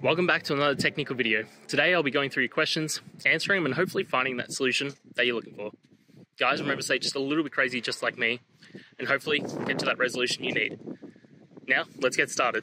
Welcome back to another technical video. Today I'll be going through your questions, answering them, and hopefully finding that solution that you're looking for. Guys, remember to stay just a little bit crazy just like me, and hopefully get to that resolution you need. Now, let's get started.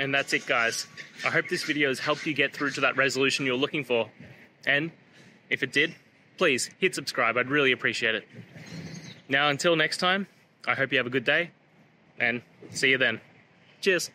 And that's it, guys. I hope this video has helped you get through to that resolution you're looking for. And if it did, please hit subscribe. I'd really appreciate it. Now, until next time, I hope you have a good day and see you then. Cheers.